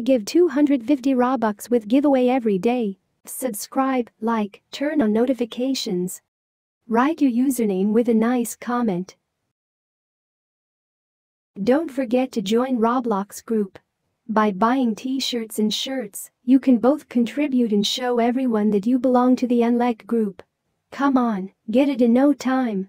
I give 250 Robux with giveaway every day. Subscribe, like, turn on notifications. Write your username with a nice comment. Don't forget to join Roblox group. By buying t-shirts and shirts, you can both contribute and show everyone that you belong to the UnLeque group. Come on, get it in no time.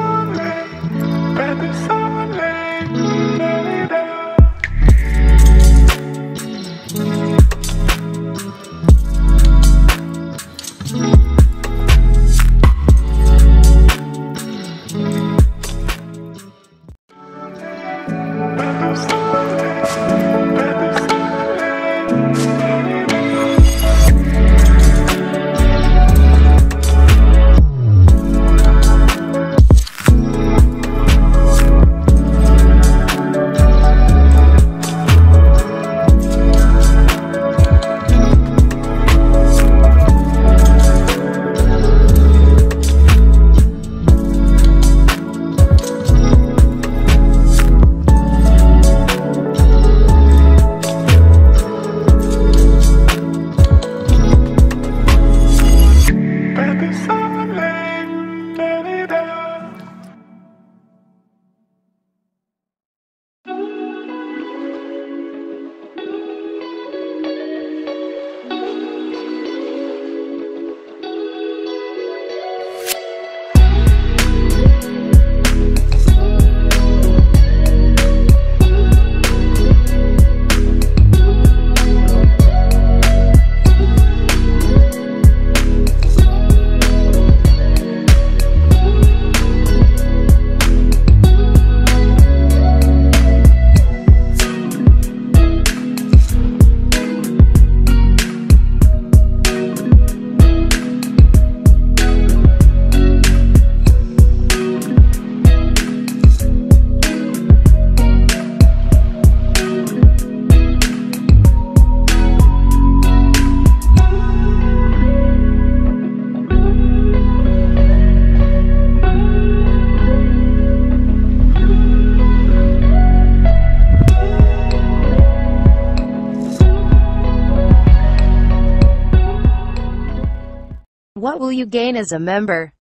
What will you gain as a member?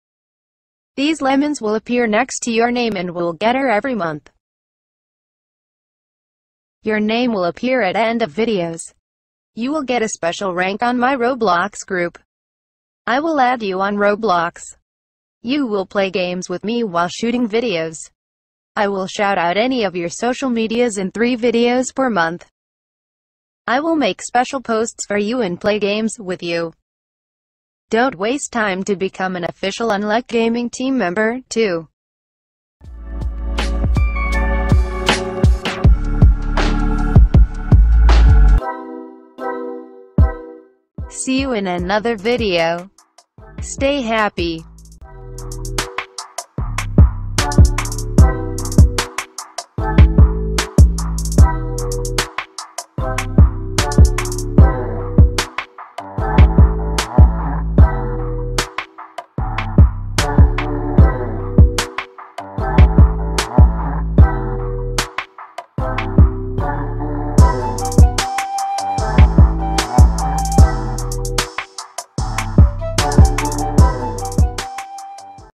These lemons will appear next to your name and will get her every month. Your name will appear at end of videos. You will get a special rank on my Roblox group. I will add you on Roblox. You will play games with me while shooting videos. I will shout out any of your social medias in three videos per month. I will make special posts for you and play games with you. Don't waste time to become an official UnLeque Gaming team member, too. See you in another video. Stay happy.